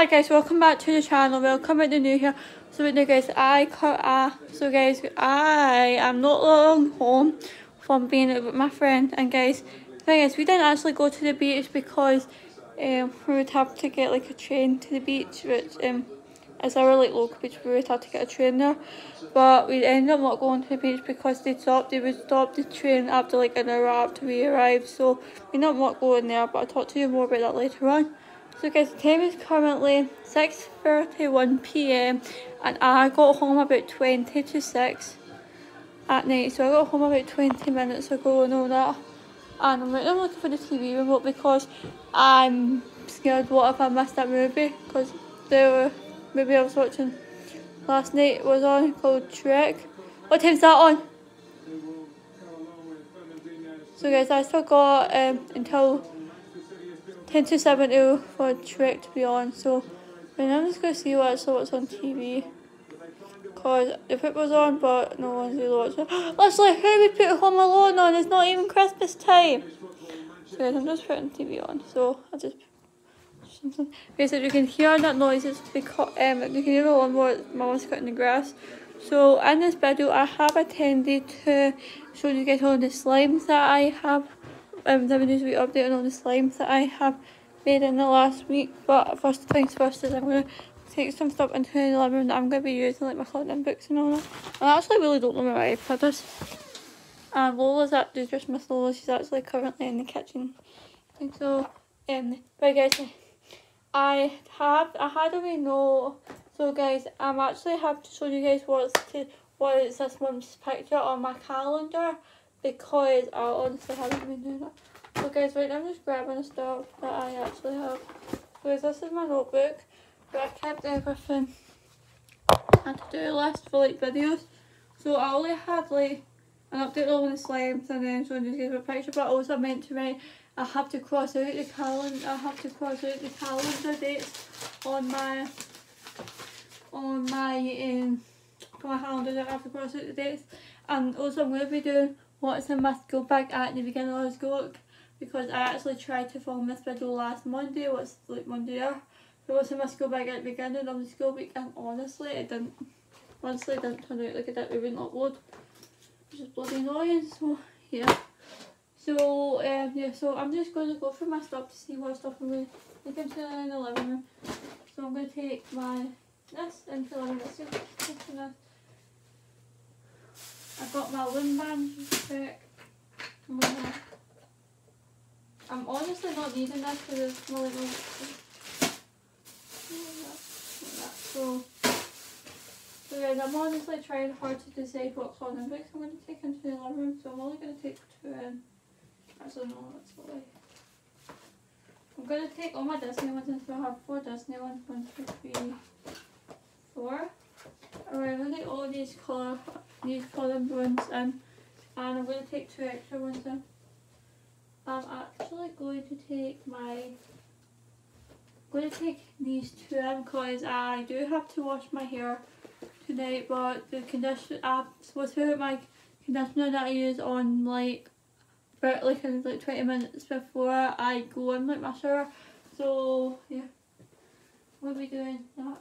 Hi guys, welcome back to the channel. Welcome back to new here. So right now guys, I cut uh, so guys, I am not long home from being with my friend and guys, the thing is we didn't actually go to the beach because um, we would have to get like a train to the beach which um is our like local beach we would have to get a train there but we ended up not going to the beach because they stopped they would stop the train after like an hour after we arrived so we ended up not going there but I'll talk to you more about that later on. So guys, the time is currently 6.31pm and I got home about 20 to 6 at night. So I got home about 20 minutes ago and all that. And I'm, I'm looking for the TV remote because I'm scared what if I missed that movie. Because the movie I was watching last night was on called Shrek. What time's that on? So guys, I still got um, until 10 to 7 to for Shrek to be on. So and I'm just going to see what, so what's on TV. Because if it was on, but no one's really watching it. Leslie, who we put Home Alone on? It's not even Christmas time. So guys, I'm just putting TV on. So I just something. Okay, so you can hear that noise. It's because um, you can hear the lawnmower. Mama's cutting the grass. So in this video, I have attended to show you guys all the slimes that I have um, the videos we updated on the slimes that I have made in the last week. But first things first is I'm going to take some stuff into the living room that I'm going to be using, like my collecting books and all that. I actually really don't know where my iPad is. And Lola's actually just Miss Lola, she's actually currently in the kitchen. And so, um, but guys, I have, I had a wee note. So guys, I'm actually have to show you guys what's to, what is this month's picture on my calendar because I honestly haven't been doing that. So guys, right now I'm just grabbing the stuff that I actually have. Because this is my notebook where I kept everything and to do a list for like videos. So I only had like an update on the slimes and then showing you guys a picture but also meant to write I have to cross out the calendar I have to cross out the calendar dates on my on my um my calendar I have to cross out the dates and also I'm to be doing what's in my school bag at the beginning of the school week because I actually tried to film this video last Monday, what's like Monday there. So what's in my school bag at the beginning of the school week and honestly it didn't honestly it didn't turn out like it did, it wouldn't upload. Which is bloody annoying, so yeah. So um yeah, so I'm just gonna go through my stuff to see what stuff I'm going to take into in the living room. So I'm gonna take my this into the living room. I've got my wind band back. I'm honestly not needing this because it's my little so so guys I'm honestly trying hard to decide what's on clothing books I'm going to take into the living room so I'm only going to take two in. Actually no that's what I'm going to take all my Disney ones and so I have four Disney ones. One, two, three, four. Alright, I'm going to all these colour these them ones in and I'm going to take two extra ones in. I'm actually going to take my I'm going to take these two in because I do have to wash my hair tonight but the conditioner supposed to put my conditioner that I use on like about like in like 20 minutes before I go in like my shower so yeah we'll be doing that.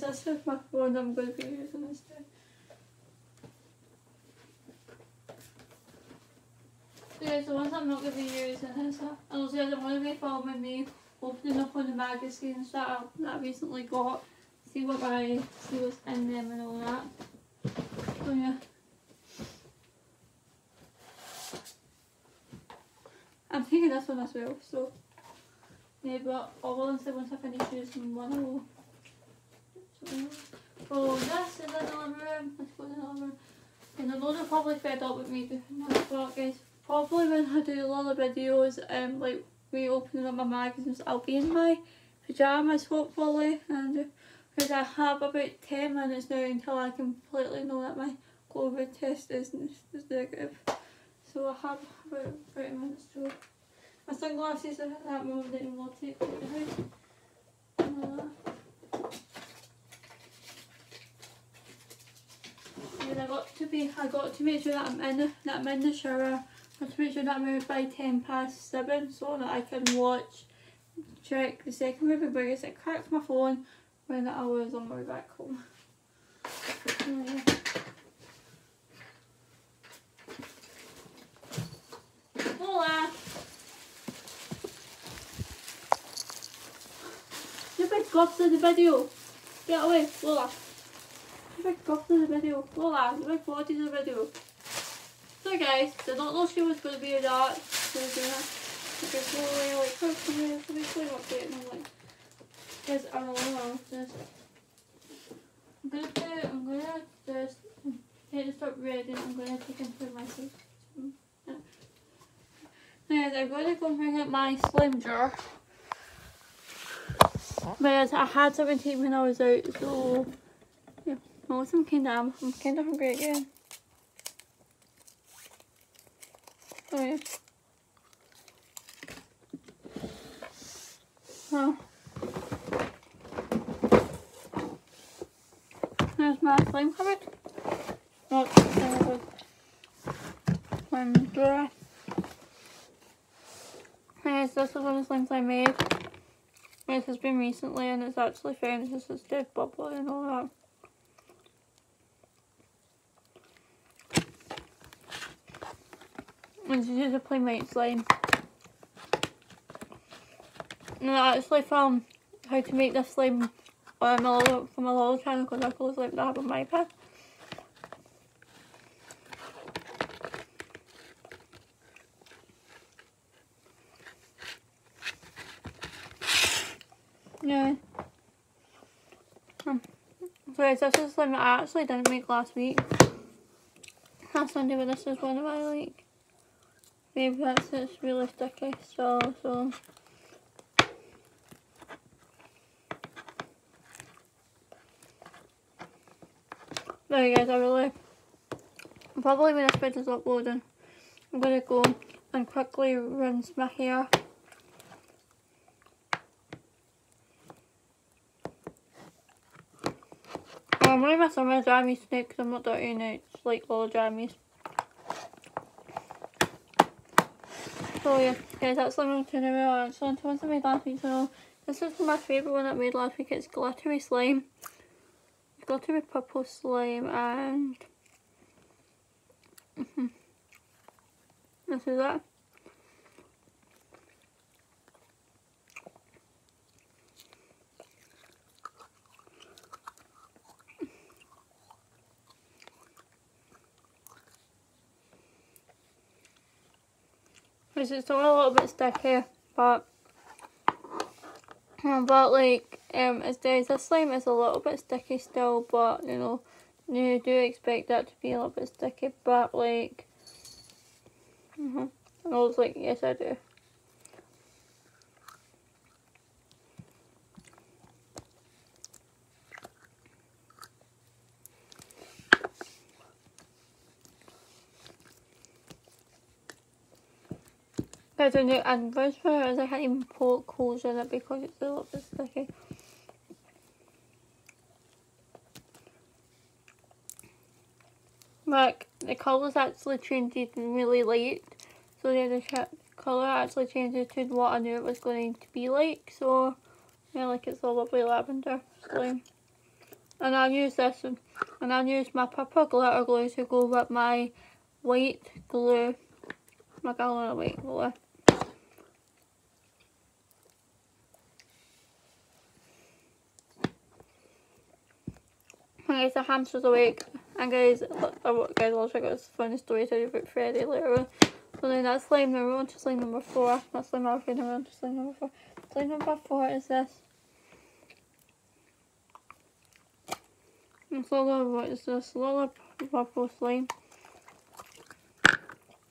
This my phone I'm going to be using instead? So ones I'm not to be using is that. And also I'm going to be filming me opening up on the magazines that, I, I recently got. See what I see what's in them and all that. So yeah. I'm taking this one as well, so yeah, but I will once I finish using one I Oh, this is another room. Let's go to another room. And I know they're probably fed up with me doing that, but guys, probably when I do a lot of videos, um, like reopening up my magazines, I'll be in my pyjamas hopefully, and because I have about 10 minutes now until I completely know that my COVID test is, is negative. So I have about 30 minutes to My sunglasses at that moment didn't want the. I got to be I got to make sure that I'm in the, that I'm in the shower I have to make sure that I'm out by 10 past 7 so that I can watch, Shrek the second movie because it cracked my phone when I was on my way back home. Hola! You big goth in the video! Get away, Lola! Big goth in the video! Lola, you big body in the video! So guys, did not know she was going to be a that. So doing that. Okay, slowly, like, how can we, can we slowly update? And I'm like, guys, I don't know, just, I'm gonna put, I'm gonna just, hit to stop reading, I'm gonna take into my safe. Yeah. Anyways, I'm gonna go bring out my slime jar. But I had 17 when I was out, so yeah, I'm kinda, I'm, I'm kinda hungry again. Oh, Oh. There's my flame cupboard. Oh, there's one drawer. Yes, this is one of the slimes I made. This has been recently and it's actually dead bubbly and all that. This is a playmate slime. No, I actually found how to make this slime on my little, from a little channel because I close like that on my iPad. Yeah. Um, so this is slime I actually didn't make last week. Last Sunday, but this is one of my like Maybe that's it's really sticky so so. There you guys, I really probably when this video is uploading. I'm gonna go and quickly rinse my hair I'm running my summer jammies today because I'm not dirty now, it's like all jammies. So yeah, guys, that's room turning around. So onto ones I made last week. So this is my favourite one that I made last week. It's glittery slime. Glittery purple slime and this is that. Because it's still a little bit sticky, but but like um as there's a slime is a little bit sticky still, but you know you do expect that to be a little bit sticky, but like mm -hmm. and I was like, yes I do. I don't first for I can't even put coals in it because it's a little bit sticky. Look, the colour's actually changed really light. So yeah, the colour actually changes to what I knew it was going to be like. So, yeah, like it's a lovely lavender slime. And I'll use this, and, and I'll use my purple glitter glue to go with my white glue. My Galena white glue. Guys, the hamster's awake. And guys, oh, guys, I'll check out this funny story to you about Freddy later on. So then that's slime number one to slime number four. That's slime number three, number one to slime number four. Slime number four is this. It's little, what is this? Purple slime.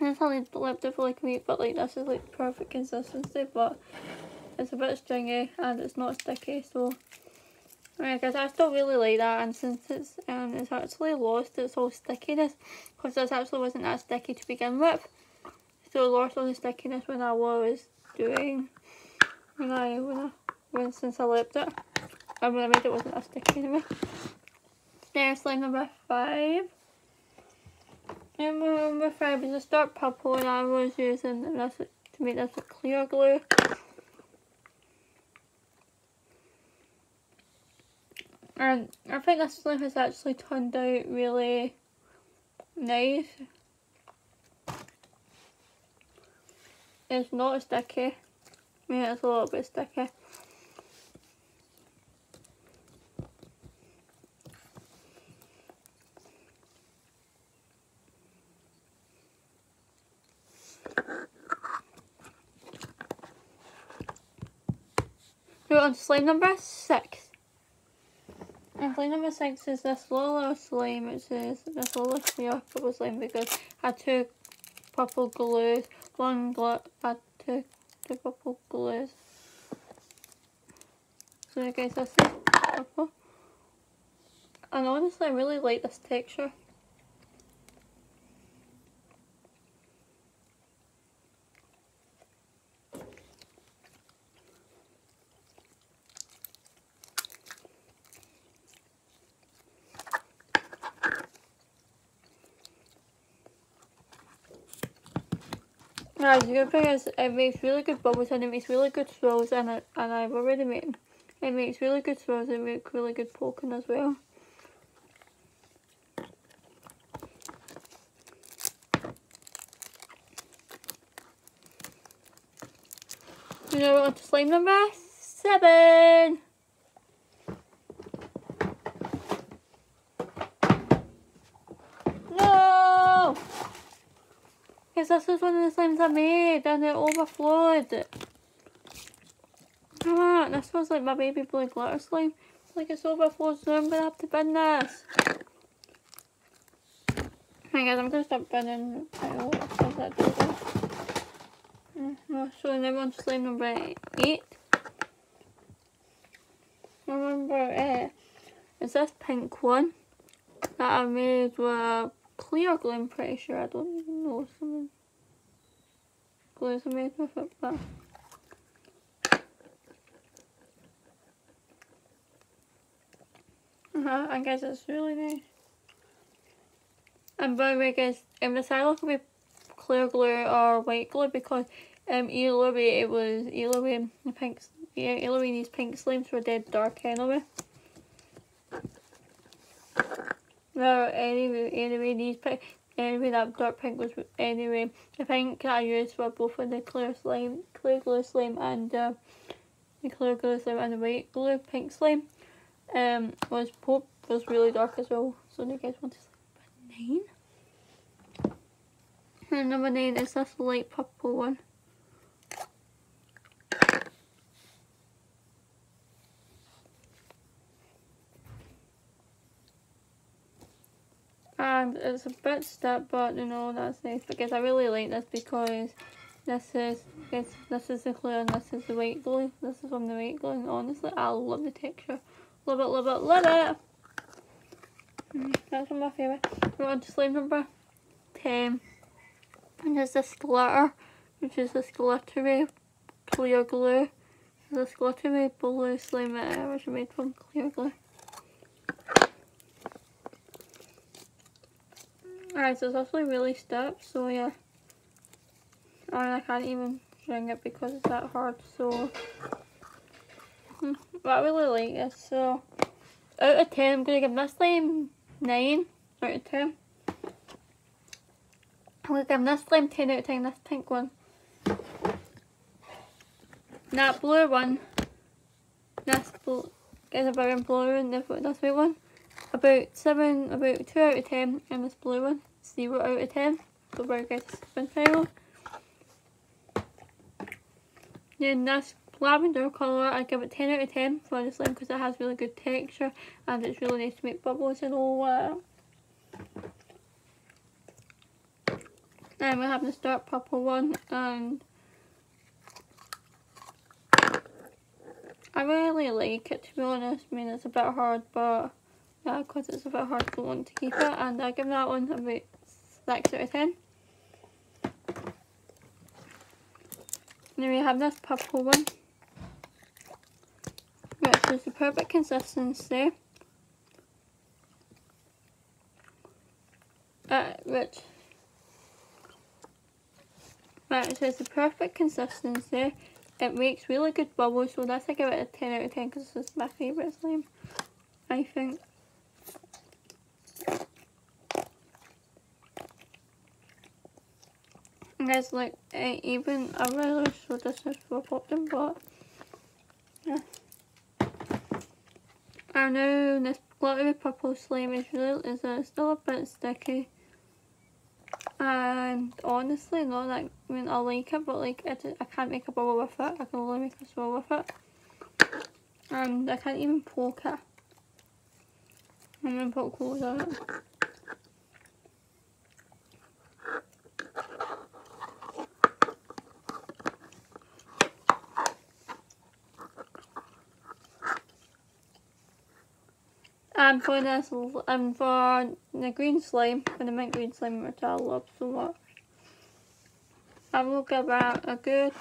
And it's only left it for like week, but like this is like perfect consistency, but it's a bit stringy and it's not sticky, so Right, guys, I still really like that, and since it's um, it's actually lost its whole stickiness, because this actually wasn't that sticky to begin with, so it lost all the stickiness when I was doing, when I, when I, when, since I left it, and when I made it wasn't that sticky anyway. Snare slime number five. And my, my friend was a dark purple and I was using this to make this with clear glue. And I think this slime has actually turned out really nice. It's not sticky. Mean, it's a little bit sticky. We're on slime number six. Slime number six is this little slime, which is this little clear purple slime because I took purple glues, one glue, I took the purple glues. So guys, this is purple. And honestly, I really like this texture. Good thing is it makes really good bubbles and it makes really good swirls and, it, and I've already made it makes really good swirls and makes really good poking as well. You know what to slime number seven. Because this is one of the slimes I made and it overflowed. Come on, this was like my baby blue glitter slime. Like it's overflowed so I'm to have to bin this. Hey guys, I'm to stop binning. Mm, so now on slime number 8. Remember, uh, it's this pink one that I made with clear glue, I'm pretty sure. I don't even know something. Glues are made with it, but. Uh huh, I guess it's really nice. And by the way, guys, um, the silo could be clear glue or white glue because um, either it was either way the pink, yeah, either way these pink slimes were dead dark anyway. No, anyway, anyway, these pink, anyway, that dark pink was, anyway, the pink I used for both of the clear slime, clear glue slime and uh, the clear glue slime and the white glue pink slime, um, was pop, was really dark as well. So do you guys want to see number nine? And number nine is this light purple one. And it's a bit stiff, but you know, that's nice because I really like this because this is this, this is the clear and this is the white glue. This is from the white glue and honestly I love the texture. Love it, love it, love it! Mm, that's one of my favourite. We're on to slime number 10. And there's this glitter, which is this glittery clear glue. This glittery blue slime which is made from clear glue. So it's actually really stiff, so yeah. And I can't even string it because it's that hard, so... But I really like this, so... Out of 10, I'm going to give this slime 9 out of 10. I'm going to give this slime 10 out of 10, this pink one. That blue one, this blue, is about blue and this white one about 7, about 2 out of 10 and this blue one, 0 out of 10. So we're going to spin final. Then this lavender colour, I give it 10 out of 10 for this slime because it has really good texture and it's really nice to make bubbles and all that. Then we have this dark purple one and I really like it to be honest. I mean it's a bit hard but yeah, because it's a bit hard to want to keep it and I give that one about 6 out of 10. Then we have this purple one, which is the perfect consistency. Uh, which so it's the perfect consistency. It makes really good bubbles, so that's I give it a 10 out of 10 because this is my favourite slime, I think. Guys, like, even, I really wish this is for popping, but, yeah. I know this glittery purple slime is really, is still a bit sticky? And honestly not that I mean I like it but like I, I can't make a bubble with it. I can only make a swirl with it. And I can't even poke it. I'm gonna put clothes on it And for this, and for the green slime, for the mint green slime, which I love so much, I will give that a good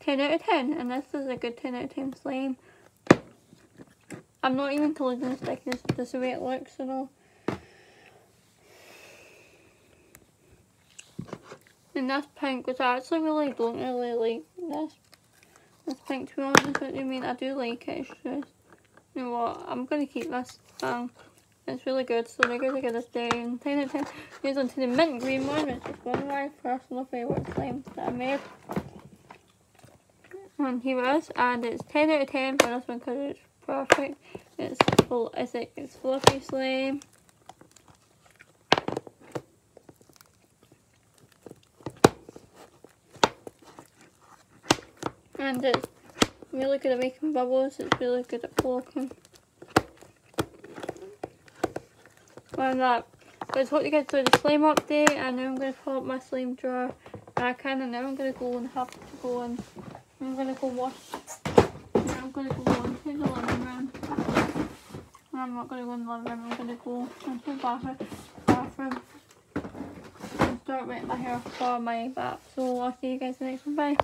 10 out of 10, and this is a good 10 out of 10 slime. I'm not even telling the thickness, just the way it looks and all. And this pink, which I actually really don't really like this, this pink to be honest with you, I mean I do like it, it's just know what, I'm to keep this. Um, it's really good, so going to get this down 10 out of 10. Here's on to the mint green one, which is one of my personal favourite slimes that I made. And here it is, and it's 10 out of 10 for this one because it's perfect. It's full, it's, it's fluffy slime. And it's really good at making bubbles, it's really good at walking. Well, that. But it's what you get to the slime update, and now I'm going to pull up my slime drawer back in, and now I'm going to go and have to go and I'm going to go wash. I'm going to go into the living room. I'm not going to go in the living room, I'm going to go into the bathroom, bathroom and start wetting my hair for my bath. So I'll see you guys next one. Bye.